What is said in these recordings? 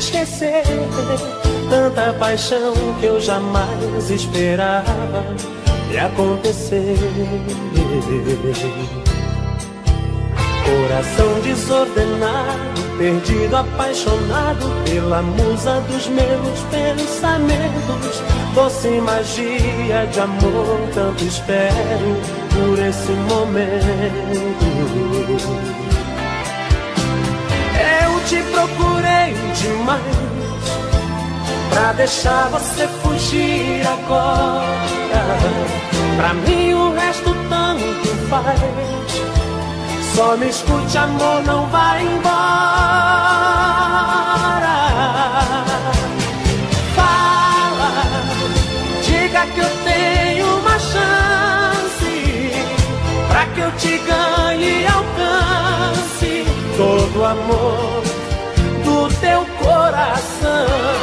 esquecer. Tanta paixão que eu jamais esperava de acontecer. Coração desordenado, perdido, apaixonado pela musa dos meus pensamentos. Doce magia de amor, tanto espero por esse momento. Te procurei demais pra deixar você fugir agora. Pra mim o resto tanto faz. Só me escute, amor, não vai embora. Coração.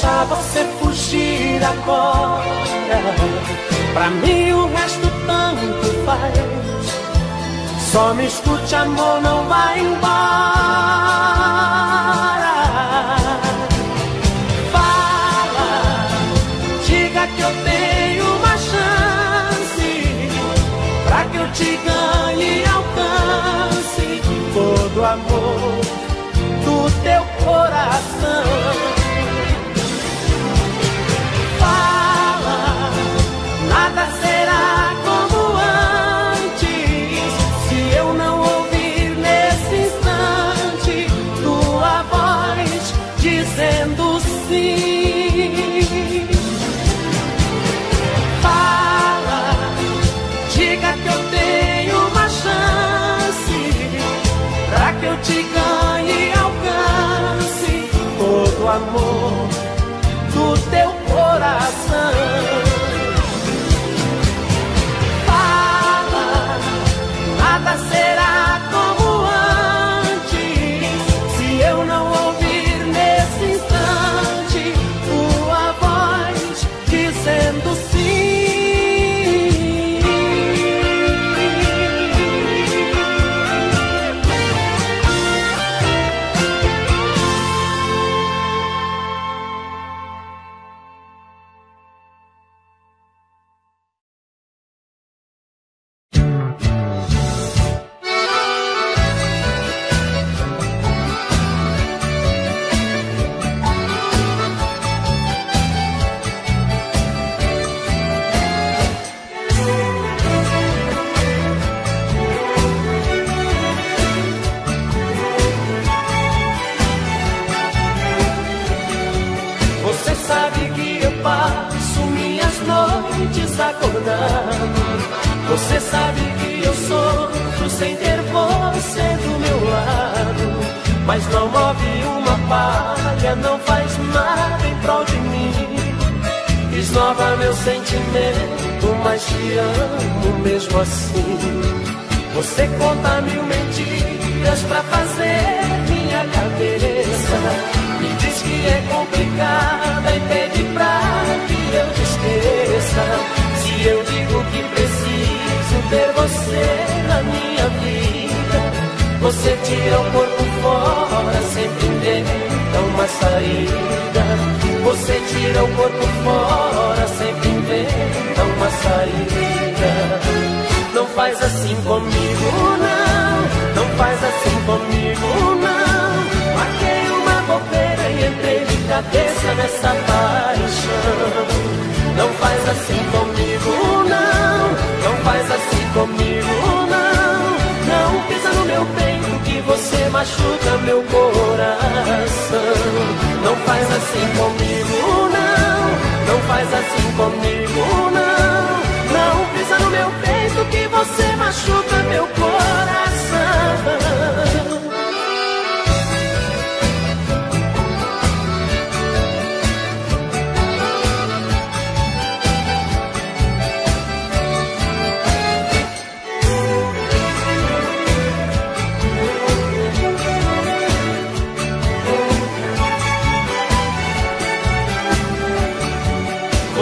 Deixar você fugir agora. Pra mim o resto tanto faz. Só me escute, amor, não vai embora. prova meu sentimento, mas te amo mesmo assim. Você conta mil mentiras pra fazer minha cabeça. Me diz que é complicada e pede pra que eu te esqueça. Se eu digo que preciso ter você na minha vida, você tira o corpo fora, sempre inventa uma saída. Você tira o corpo fora, sempre inventa uma saída. Não faz assim comigo, não. Não faz assim comigo, não. Marquei uma bobeira e entrei de cabeça nessa paixão. Não faz assim comigo, não. Não faz assim comigo, não. Não pisa no meu peito que você machuca meu coração. Não faz assim comigo, não. Não faz assim comigo, não. Não pisa no meu peito que você machuca meu coração.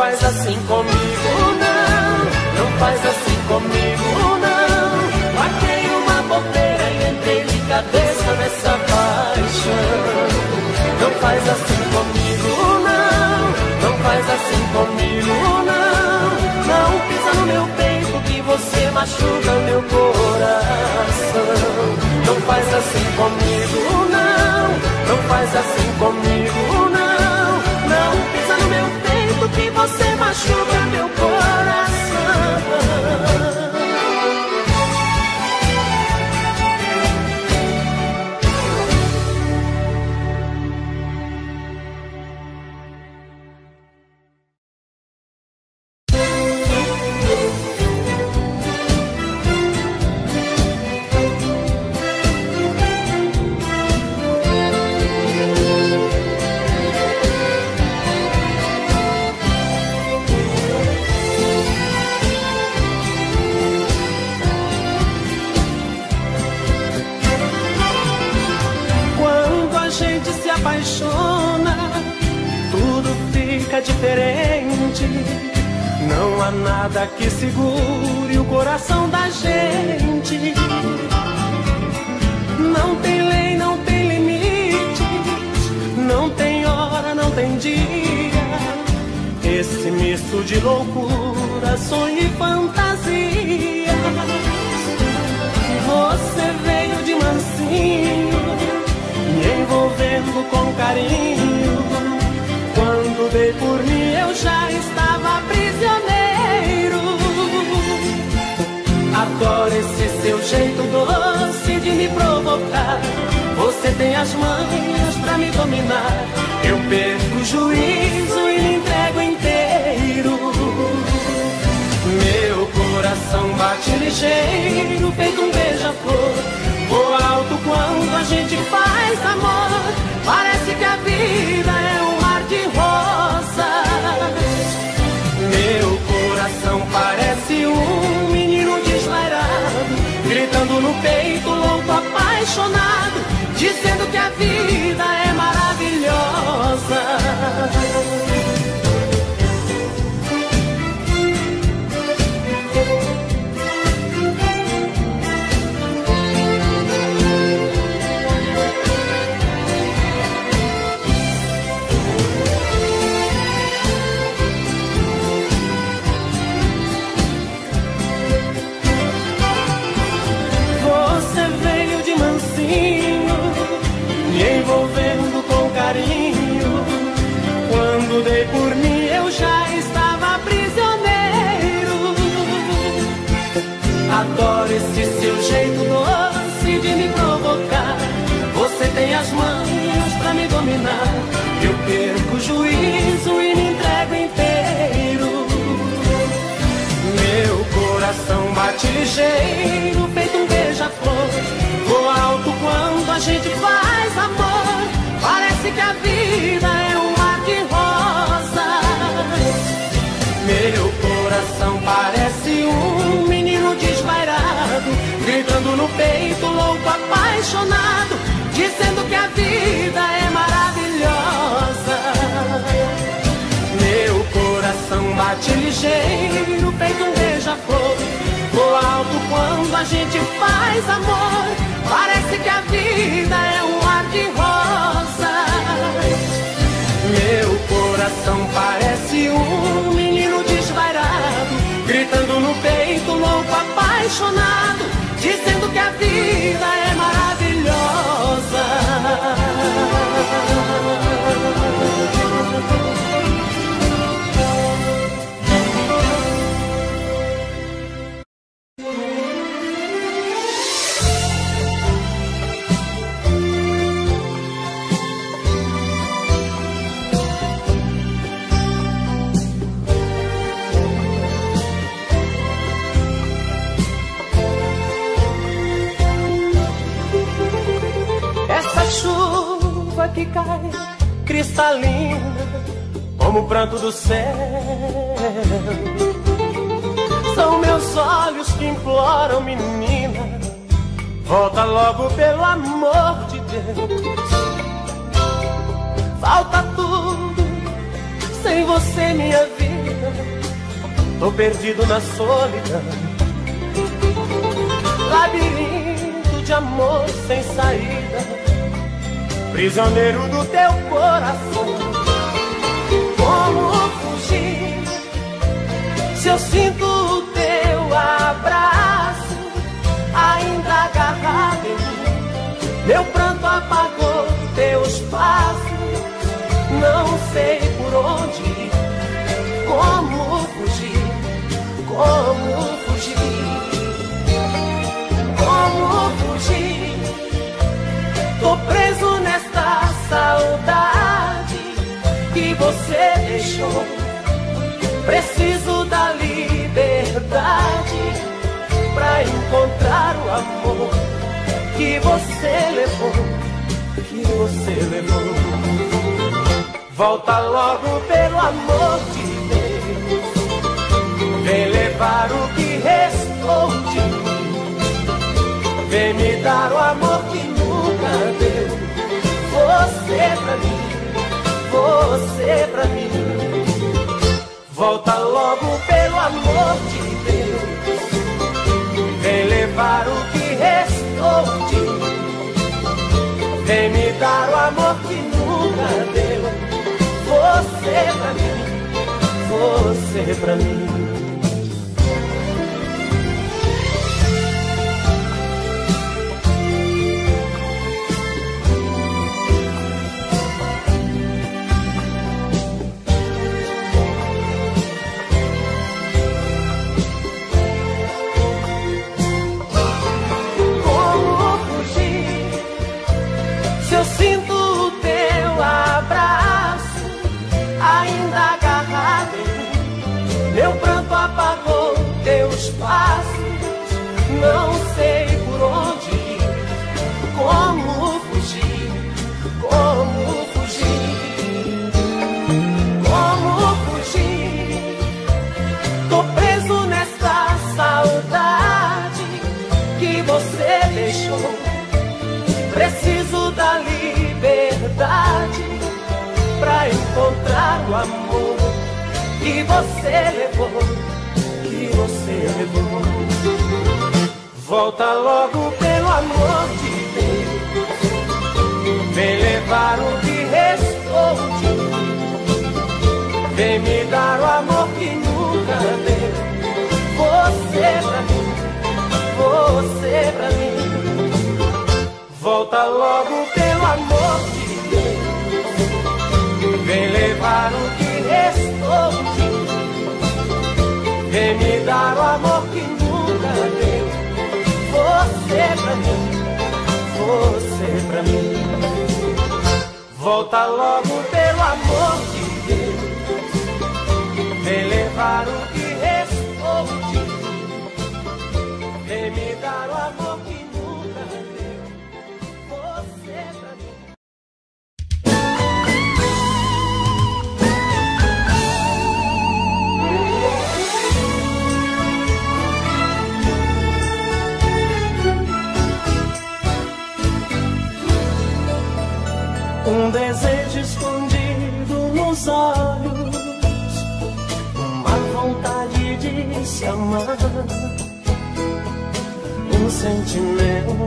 Faz assim comigo, não. Não faz assim comigo, não. Matei uma bobeira e entrei de cabeça nessa paixão. Não faz assim comigo, não. Não faz assim comigo, não. Não pisa no meu peito você machuca meu coração. Não faz assim comigo, não. Não faz assim comigo, não. Peito que você machuca meu coração. Segure o coração da gente. Não tem lei, não tem limites. Não tem hora, não tem dia. Esse misto de loucura, esse seu jeito doce de me provocar. Você tem as manhas pra me dominar. Eu perco o juízo e me entrego inteiro. Meu coração bate ligeiro, feito um beija-flor. Vou alto quando a gente faz amor. Parece que a vida é um de rosas. Meu coração parece um no peito, bate ligeiro, feito um beija-flor. Vou alto quando a gente faz amor. Parece que a vida é um mar de. Meu coração parece um menino desvairado, gritando no peito, louco, apaixonado, dizendo que a vida é maravilhosa. Meu coração bate ligeiro, feito a gente faz amor, parece que a vida é um ar de rosa. Meu coração parece um menino desvairado, gritando no peito, louco, apaixonado, dizendo que a vida é maravilhosa. Cristalina como o pranto do céu. São meus olhos que imploram, menina, volta logo pelo amor de Deus. Falta tudo sem você, minha vida. Tô perdido na solidão. Labirinto de amor sem saída prisioneiro do teu coração. Como fugir se eu sinto o teu você deixou. Preciso da liberdade pra encontrar o amor que você levou, que você levou. Volta logo pelo amor de Deus. Vem levar o que restou de mim. Vem me dar o amor que nunca deu. Você pra mim, você pra mim. Volta logo pelo amor de Deus. Vem levar o que restou de mim. Vem me dar o amor que nunca deu. Você pra mim, você pra mim. O amor que você levou, que você levou. Volta logo pelo amor de Deus. Vem levar o que restou de mim. Vem me dar o amor que nunca deu. Você pra mim, você pra mim. Volta logo levar o que restou. Vem me dar o amor que nunca deu você pra mim, você pra mim. Volta logo pelo amor de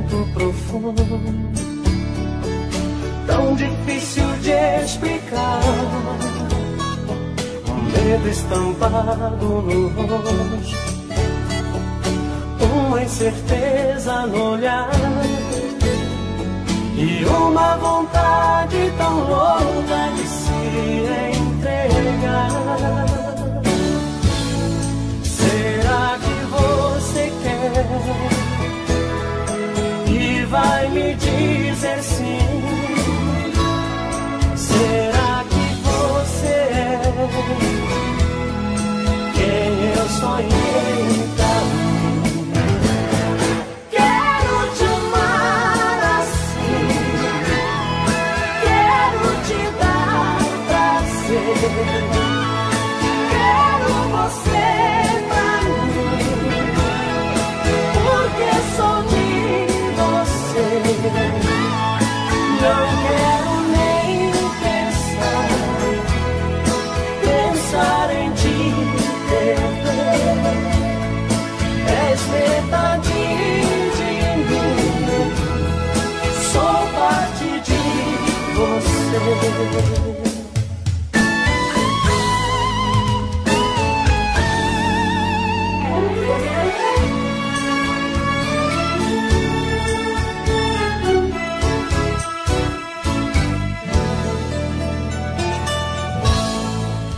sentimento profundo, tão difícil de explicar. Um medo estampado no rosto, um uma incerteza no olhar e uma vontade tão louca de se entregar. Será que você quer vai me dizer sim? Será que você é quem eu sonhei?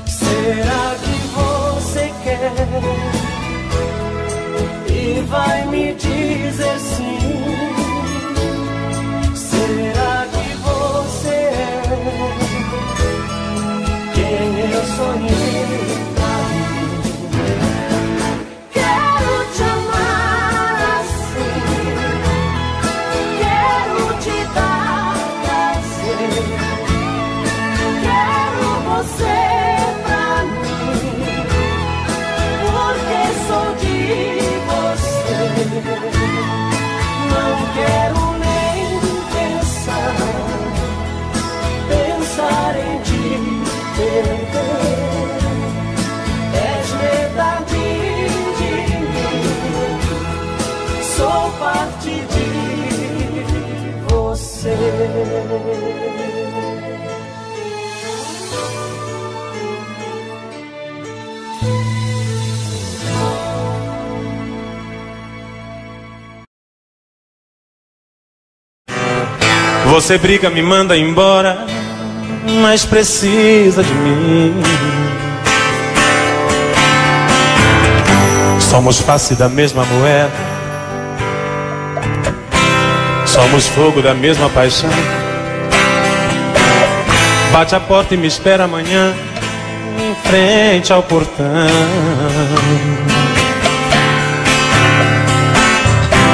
Será que você quer e vai me dizer sim? Você briga, me manda embora, mas precisa de mim. Somos face da mesma moeda, somos fogo da mesma paixão. Bate a porta e me espera amanhã, em frente ao portão.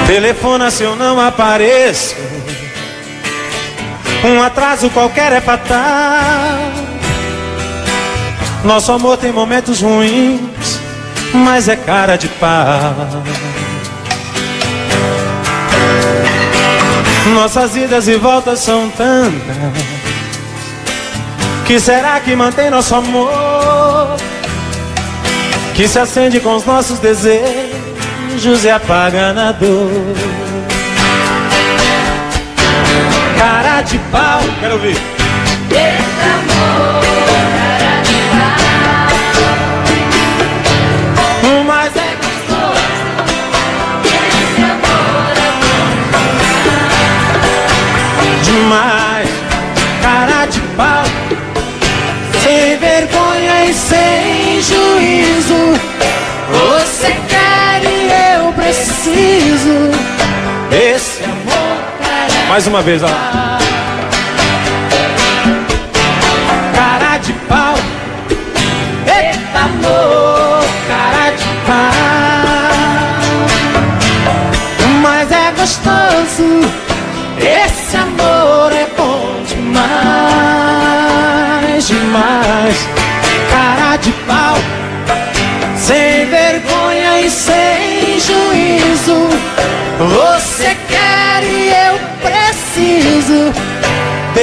Telefona se eu não apareço. Um atraso qualquer é fatal. Nosso amor tem momentos ruins, mas é cara de pau. Nossas idas e voltas são tantas. Que será que mantém nosso amor? Que se acende com os nossos desejos e apaga na dor. Cara de pau. Quero ouvir. Esse amor, mais uma vez, ó. Cara de pau. Eita, amor, cara de pau. Mas é gostoso. Esse amor é bom demais, demais.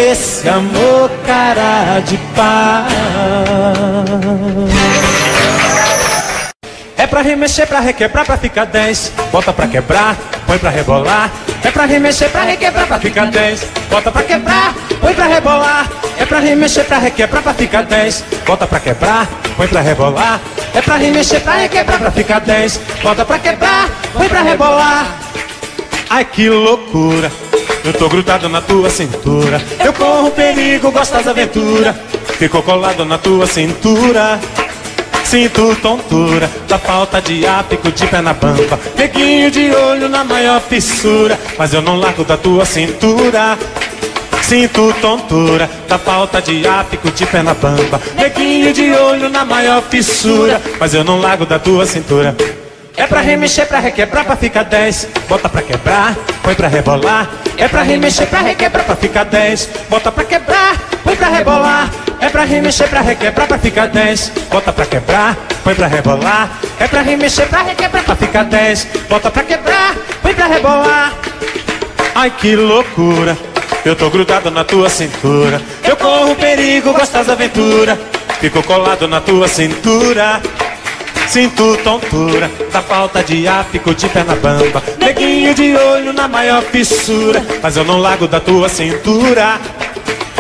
Desse amor cara de pau. É pra remexer, pra requebrar, pra ficar dez. Bota pra quebrar, põe pra rebolar. É pra remexer, pra requebrar, pra ficar dez. Bota pra quebrar, põe pra rebolar. É pra remexer, pra requebrar, pra ficar dez. Bota pra quebrar, põe pra rebolar. É pra remexer, pra requebrar, pra ficar dez. Bota pra quebrar, põe pra rebolar. Ai que loucura, eu tô grudado na tua cintura. Eu corro perigo, gosto das aventuras. Ficou colado na tua cintura. Sinto tontura da falta de ar, fico de pé na bamba. Peguinho de olho na maior fissura, mas eu não largo da tua cintura. Sinto tontura da falta de ar, fico de pé na bamba. Neguinho de olho na maior fissura, mas eu não largo da tua cintura. É pra remexer, pra requebrar, pra ficar dez. Bota pra quebrar, põe pra rebolar. É pra remexer, pra requebrar, pra ficar dez. Bota pra quebrar, põe pra rebolar. É pra remexer, pra requebrar, pra ficar dez. Bota pra quebrar, põe pra rebolar. É pra remexer, pra requebrar, pra ficar dez. Bota pra quebrar, põe pra rebolar. Ai que loucura, eu tô grudado na tua cintura. Eu corro perigo, gosto das aventuras. Fico colado na tua cintura. Sinto tontura da falta de ar, fico de pé na bamba. Neguinho de olho na maior fissura, mas eu não largo da tua cintura.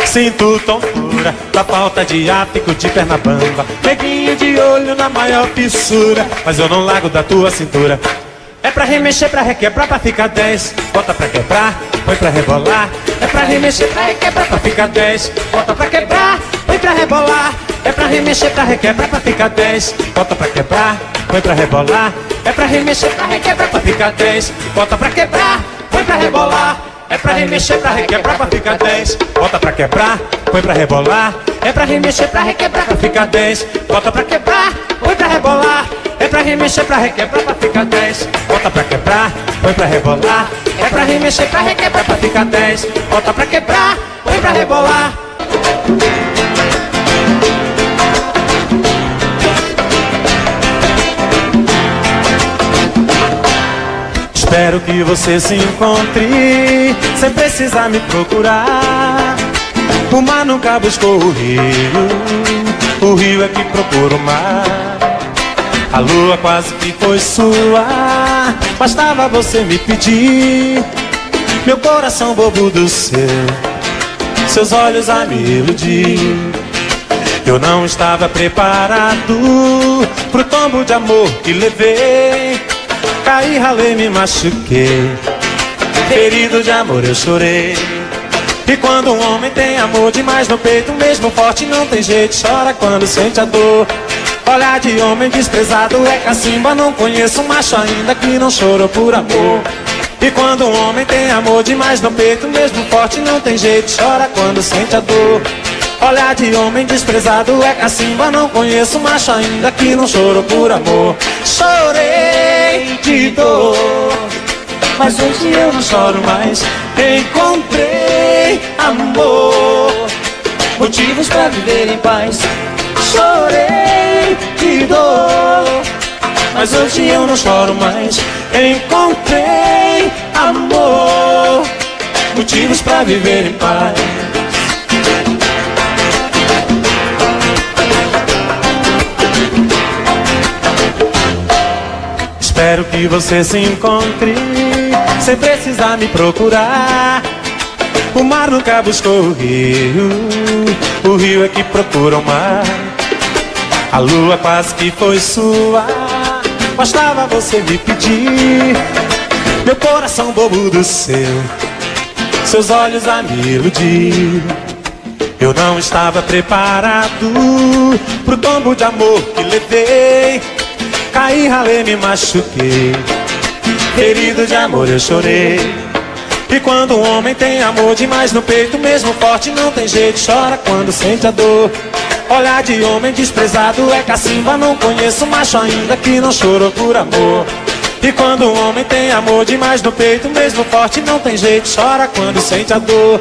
Sinto tontura da falta de ar, fico de pé na bamba. Neguinho de olho na maior fissura, mas eu não largo da tua cintura. É pra remexer, pra requebrar, pra ficar dez. Bota pra quebrar, põe pra rebolar. É pra remexer, pra requebrar, pra ficar dez. Bota pra quebrar, põe pra rebolar. É pra remexer, pra requebrar, pra ficar dez. Bota pra quebrar, põe pra rebolar. É pra remexer, pra requebrar, pra ficar dez. Bota pra quebrar, põe pra rebolar. É pra remexer, pra requebrar, pra ficar dez. Bota pra quebrar, põe pra rebolar. É pra remexer, pra requebrar, pra ficar dez. Bota pra quebrar, põe pra rebolar. É pra remexer, pra requebrar, pra ficar dez. Bota pra quebrar, põe pra rebolar. É pra remexer, pra requebrar, pra ficar dez. Bota pra quebrar, põe pra rebolar. Espero que você se encontre sem precisar me procurar. O mar nunca buscou o rio, o rio é que procura o mar. A lua quase que foi sua, bastava você me pedir. Meu coração bobo do seu, seus olhos a me iludir. Eu não estava preparado pro tombo de amor que levei. Caí, ralei, me machuquei. Ferido de amor eu chorei. E quando um homem tem amor demais no peito, mesmo forte não tem jeito, chora quando sente a dor. Olhar de homem desprezado é cacimba, não conheço um macho ainda que não chorou por amor. E quando um homem tem amor demais no peito, mesmo forte não tem jeito, chora quando sente a dor. Olhar de homem desprezado é cacimba, não conheço um macho ainda que não chorou por amor. Chorei de dor, mas hoje eu não choro mais. Encontrei amor, motivos pra viver em paz. Chorei de dor, mas hoje eu não choro mais. Encontrei amor, motivos pra viver em paz. Espero que você se encontre sem precisar me procurar. O mar nunca buscou o rio, o rio é que procura o mar. A lua quase que foi sua, bastava você me pedir. Meu coração bobo do seu, seus olhos a me iludir. Eu não estava preparado pro tombo de amor que levei. Caí, ralei, me machuquei. Ferido de amor eu chorei. E quando um homem tem amor demais no peito, mesmo forte não tem jeito, chora quando sente a dor. Olhar de homem desprezado é cacimba, não conheço macho ainda que não chorou por amor. E quando um homem tem amor demais no peito, mesmo forte não tem jeito, chora quando sente a dor.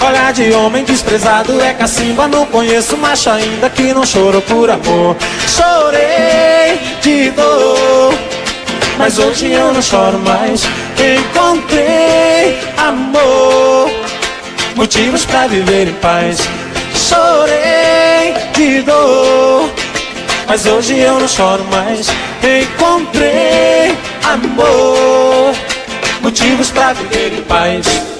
Olhar de homem desprezado é cacimba, não conheço macho ainda que não chorou por amor. Chorei de dor, mas hoje eu não choro mais. Encontrei amor, motivos pra viver em paz. Chorei de dor, mas hoje eu não choro mais. Encontrei amor, motivos pra viver em paz.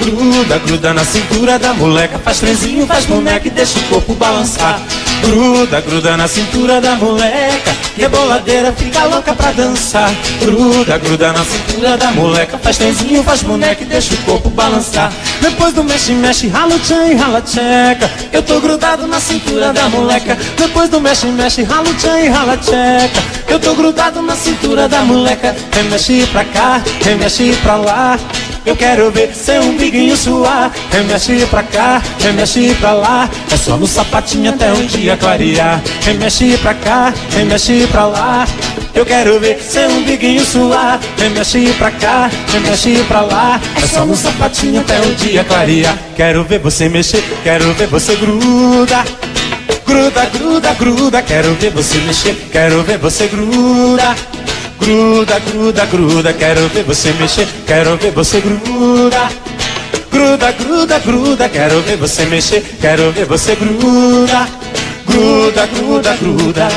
Gruda, gruda na cintura da moleca Faz trenzinho, faz boneca e deixa o corpo balançar. Gruda, gruda na cintura da moleca Reboladeira fica louca pra dançar. Gruda, gruda na cintura da moleca Faz tenzinho, faz boneca e deixa o corpo balançar. Depois do mexe, mexe, rala o tchan e rala tcheca. Eu tô grudado na cintura da moleca. Depois do mexe, mexe, rala o tchan e rala tcheca. Eu tô grudado na cintura da moleca. Remexe pra cá, remexe pra lá eu quero ver seu umbiguinho suar. Remexe pra cá, remexe pra lá. É só no sapatinho até um dia clarear. Remexe pra cá, remexe pra lá. Eu quero ver seu umbiguinho suar. Remexe pra cá, remexe pra lá. É só no sapatinho até o dia clarear. Quero ver você mexer, quero ver você gruda. Gruda, gruda, gruda. Quero ver você mexer, quero ver você gruda Gruda, gruda, gruda, quero ver você mexer, quero ver você gruda. Gruda, gruda, gruda, quero ver você mexer, quero ver você gruda. Gruda, gruda, gruda.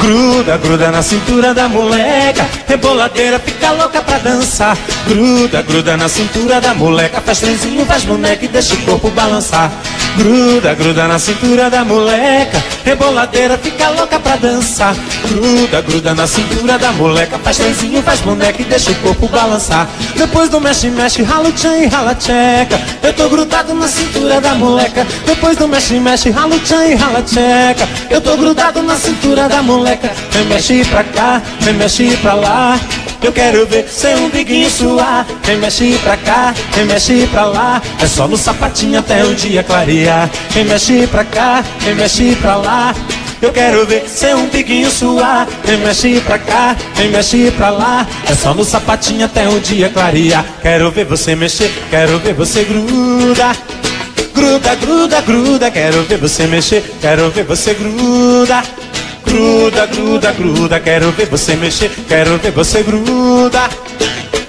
Gruda, gruda na cintura da moleca Reboladeira fica louca pra dançar Gruda, gruda na cintura da moleca Faz trenzinho, faz boneca e deixa o corpo balançar Gruda, gruda na cintura da moleca. Reboladeira fica louca pra dançar. Gruda, gruda na cintura da moleca. Faz trenzinho, faz boneca e deixa o corpo balançar. Depois do mexe, mexe, rala o tchan e rala tcheca. Eu tô grudado na cintura da moleca. Depois do mexe, mexe, rala o tchan e rala tcheca. Eu tô grudado na cintura da moleca. Vem mexe pra cá, vem mexe pra lá eu quero ver seu umbiguinho suar. Vem mexe pra cá, vem mexe pra lá É só no sapatinho até o dia clarear. Vem mexe pra cá, vem mexe pra lá. Eu quero ver seu umbiguinho suar. Vem mexe pra cá, vem mexe pra lá É só no sapatinho até o dia clarear. Quero ver você mexer, quero ver você gruda. Gruda, gruda, gruda Quero ver você mexer, quero ver você gruda Gruda, gruda, gruda, quero ver você mexer, quero ver você gruda.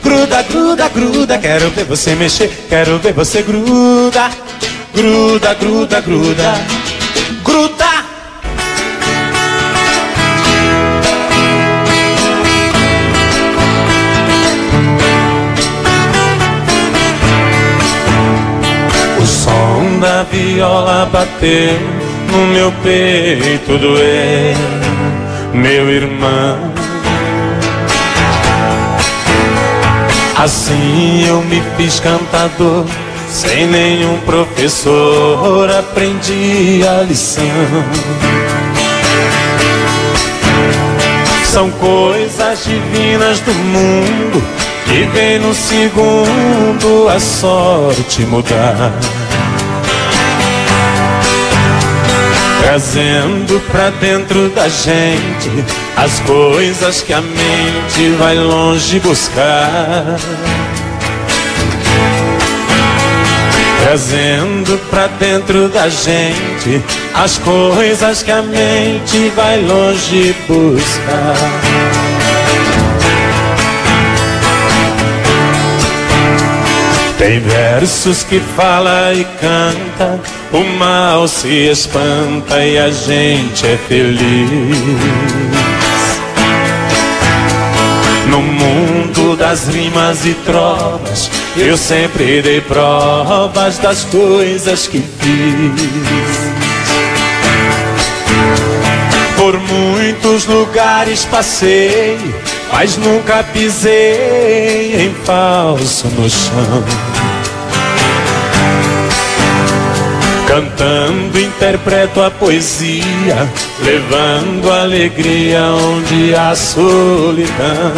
Gruda, gruda, gruda, quero ver você mexer, quero ver você gruda. Gruda, gruda, gruda, gruda. O som da viola bateu no meu peito doer, meu irmão. Assim eu me fiz cantador, sem nenhum professor aprendi a lição. São coisas divinas do mundo que vem no segundo a sorte mudar. Trazendo pra dentro da gente as coisas que a mente vai longe buscar. Trazendo pra dentro da gente as coisas que a mente vai longe buscar. Tem versos que fala e canta, o mal se espanta e a gente é feliz. No mundo das rimas e trovas, eu sempre dei provas das coisas que fiz. Por muitos lugares passei mas nunca pisei em falso no chão. Cantando interpreto a poesia, levando alegria onde há solidão.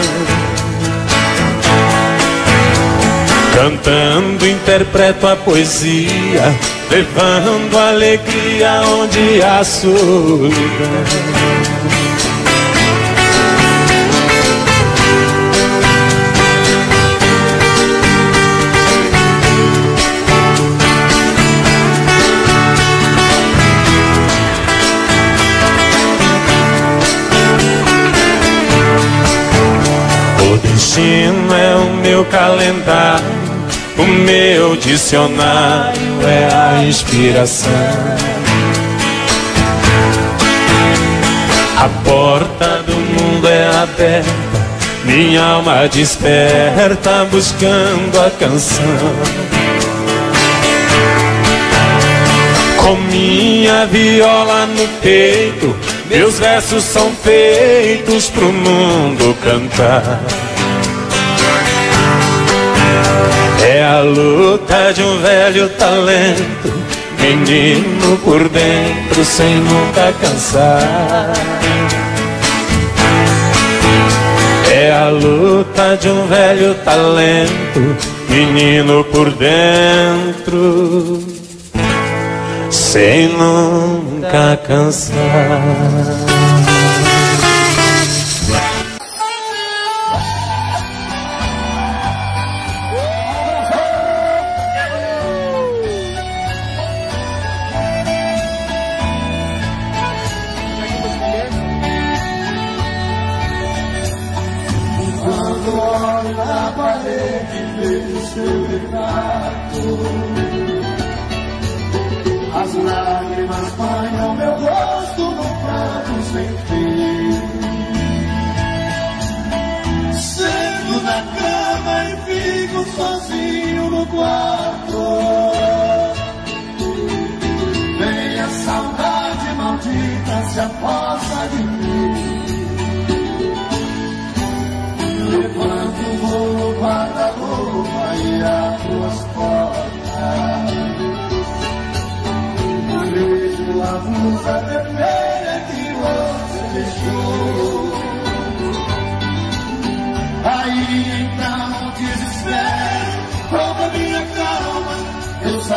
Cantando interpreto a poesia, levando alegria onde há solidão. destino é o meu calendário, o meu dicionário é a inspiração. A porta do mundo é aberta, minha alma desperta buscando a canção. Com minha viola no peito, meus versos são feitos pro mundo cantar. É a luta de um velho talento, menino por dentro sem nunca cansar. É a luta de um velho talento, menino por dentro, sem nunca cansar.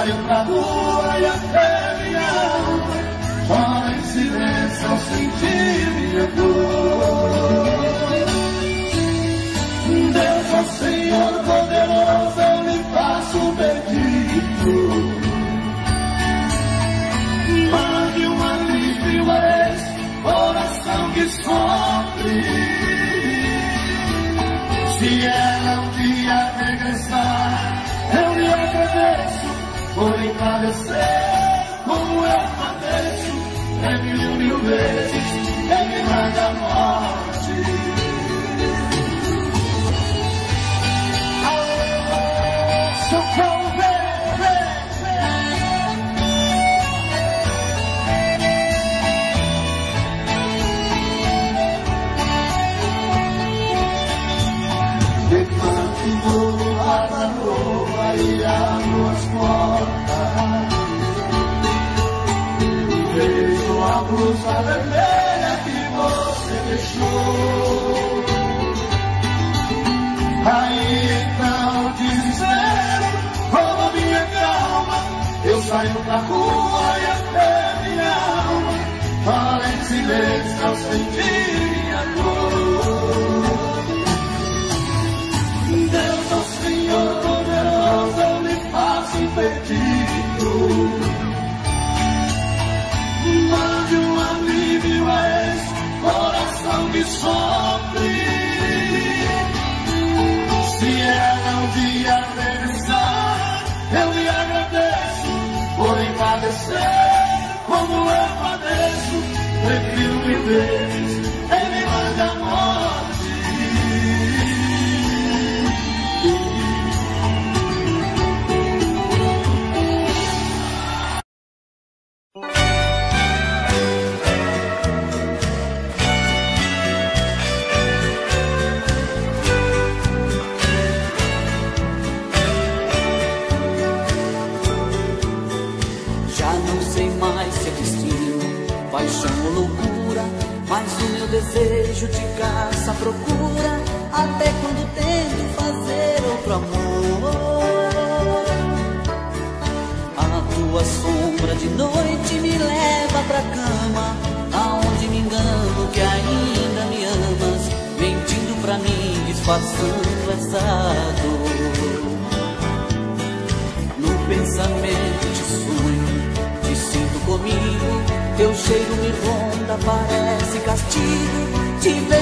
estar en la muralla. padecer como eu padeço, é mil mil vezes. blusa vermelha que você deixou. Aí então desespero rouba minha calma. Eu saio pra rua e até minha alma. fala em silêncio ao sentir.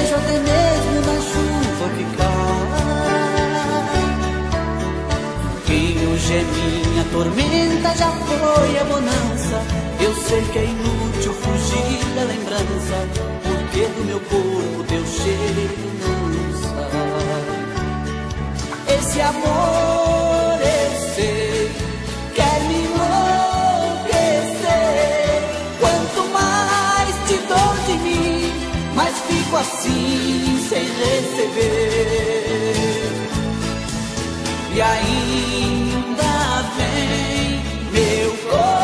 vejo até mesmo na chuva que cai. Quem hoje é minha tormenta já foi a bonança. Eu sei que é inútil fugir da lembrança, porque do meu corpo teu cheiro não sai. Esse amor assim sem receber. E ainda vem meu coração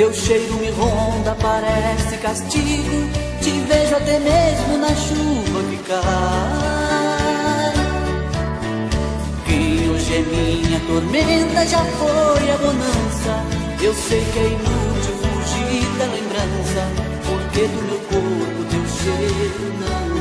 Teu cheiro me ronda, parece castigo. Te vejo até mesmo na chuva que cai. Quem hoje é minha tormenta já foi a bonança. Eu sei que é inútil fugir da lembrança, porque do meu corpo teu cheiro não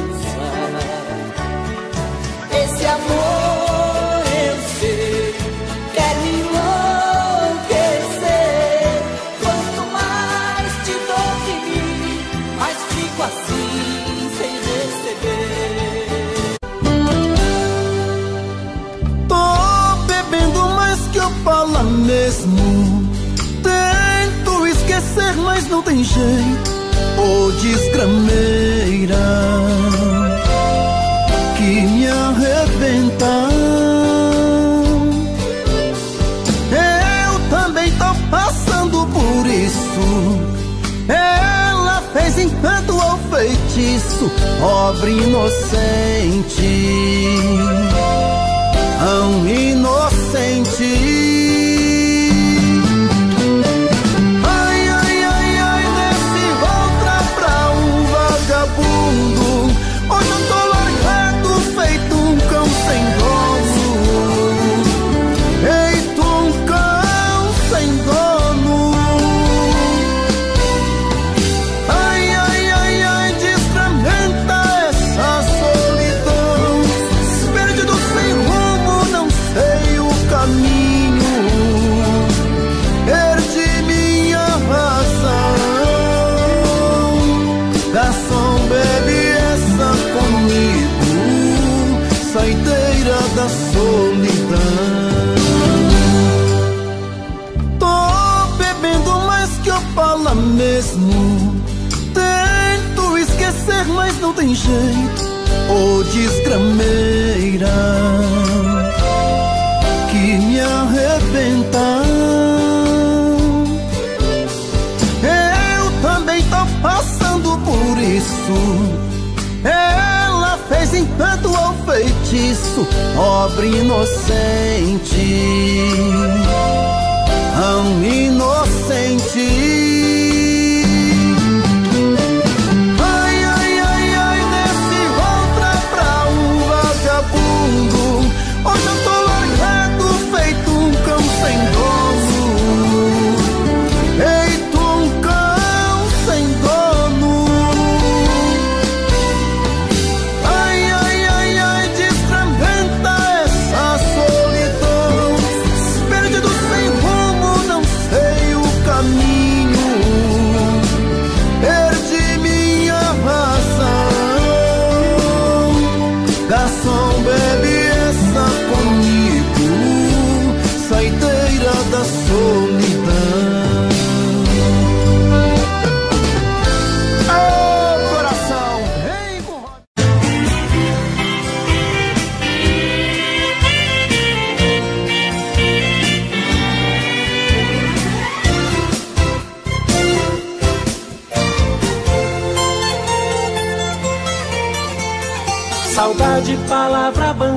feitiço, pobre inocente tão inocente. Tem jeito. Ô desgrameira que me arrebenta. Eu também tô passando por isso. Ela fez encanto ao feitiço, pobre inocente, tão inocente.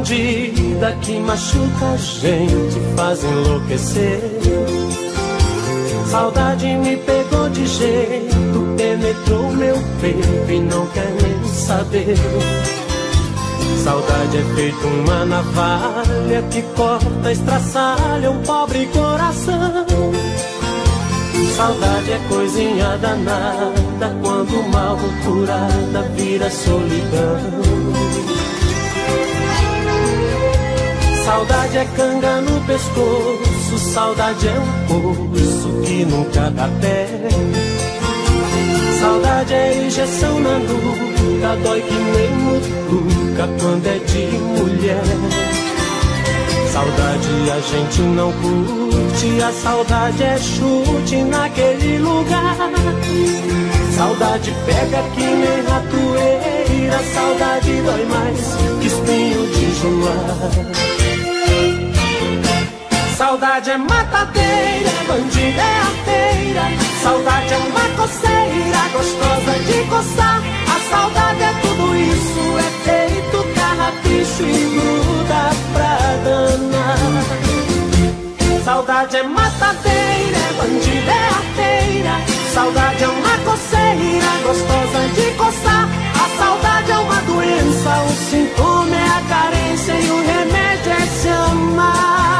Bandida que machuca a gente, faz enlouquecer. Saudade me pegou de jeito, penetrou meu peito e não quer nem saber. Saudade é feito uma navalha que corta, estraçalha um pobre coração. Saudade é coisinha danada quando mal curada vira solidão. Saudade é canga no pescoço, saudade é um poço que nunca dá pé. Saudade é injeção na nuca, dói que nem mutuca quando é de mulher. Saudade a gente não curte, a saudade é chute naquele lugar. Saudade pega que nem ratoeira, saudade dói mais que espinho de joar. Saudade é matadeira, bandida é arteira. Saudade é uma coceira gostosa de coçar. A saudade é tudo isso, é feito carrapicho e gruda pra danar. Saudade é matadeira, bandida é arteira. Saudade é uma coceira gostosa de coçar. A saudade é uma doença, o sintoma é a carência e o remédio é se amar.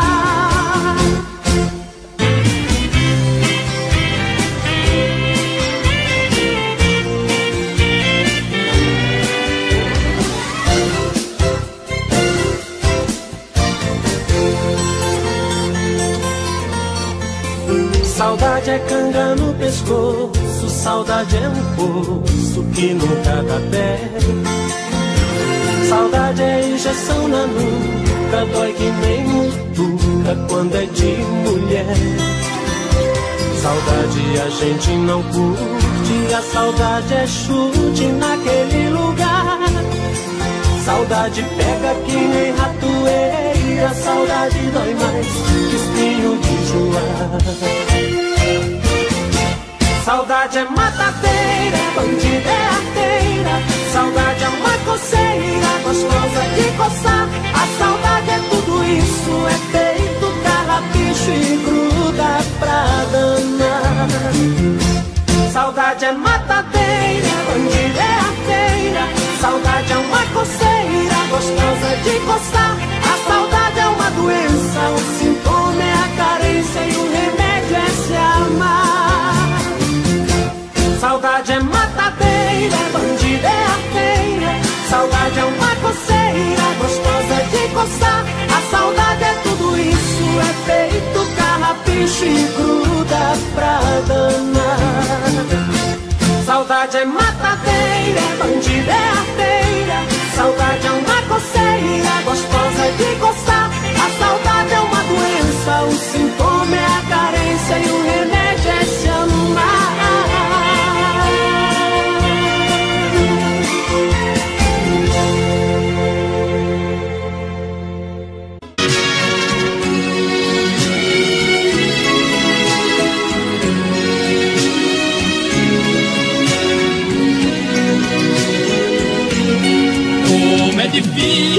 É canga no pescoço, saudade é um poço que nunca dá pé. Saudade é injeção na nuca, dói que nem mutuca quando é de mulher. Saudade a gente não curte, a saudade é chute naquele lugar. Saudade pega que nem ratoeira, saudade dói mais que espinho de joar. Saudade é matadeira, bandida é arteira. Saudade é uma coceira gostosa de coçar. A saudade é tudo isso, é feito carrapicho e gruda pra danar. Saudade é matadeira, bandida é arteira. Saudade é uma coceira gostosa de coçar. Saudade é matadeira, é bandida, é arteira. Saudade é uma coceira gostosa de coçar. A saudade é tudo isso, é feito carrapicho e gruda pra danar. Saudade é matadeira, é bandida, é arteira. Saudade é uma coceira gostosa de coçar. A saudade é uma doença, o sintoma é a carência e o remédio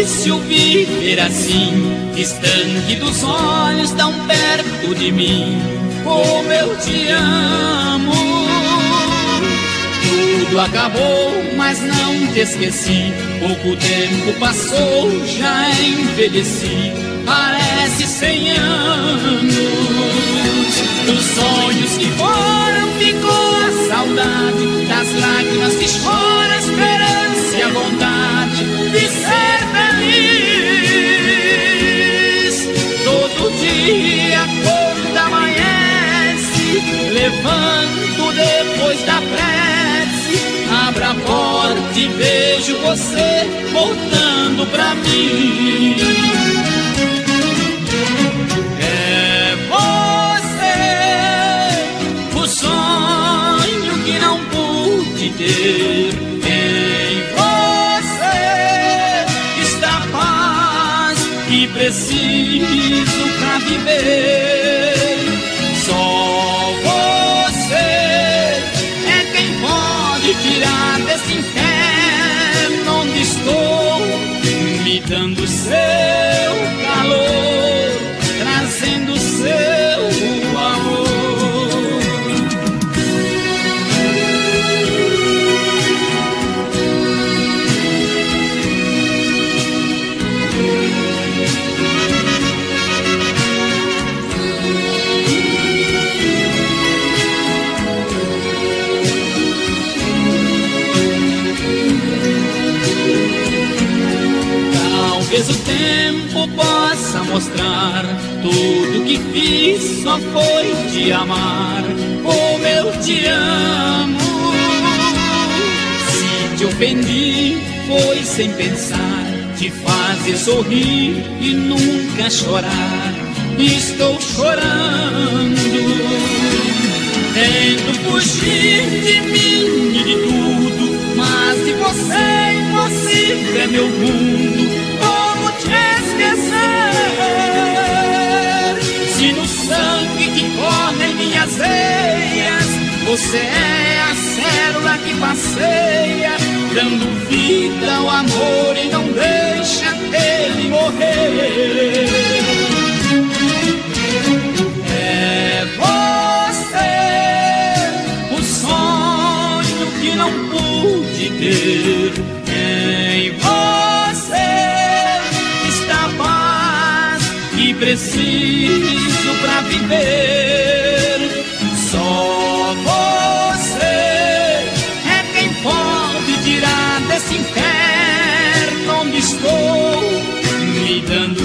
difícil viver assim, distante dos olhos tão perto de mim. Como eu te amo. Tudo acabou, mas não te esqueci. Pouco tempo passou, já envelheci. Parece cem anos. Dos sonhos que foram, ficou a saudade. Das lágrimas que chora, a esperança e a vontade feliz. Todo dia, quando amanhece, levanto depois da prece, abro a porta e vejo você voltando pra mim. É você, o sonho que não pude ter. Preciso pra viver. Só você é quem pode tirar desse inferno onde estou, me dando seu Talvez o tempo possa mostrar tudo que fiz só foi te amar, como eu te amo. te ofendi, foi sem pensar, te fazer sorrir e nunca chorar. Estou chorando, tento fugir de mim e de tudo, mas de você impossível é meu mundo. Você é a célula que passeia, dando vida ao amor e não deixa ele morrer. É você, o sonho que não pude ter. Em você está paz que preciso pra viver. cantando.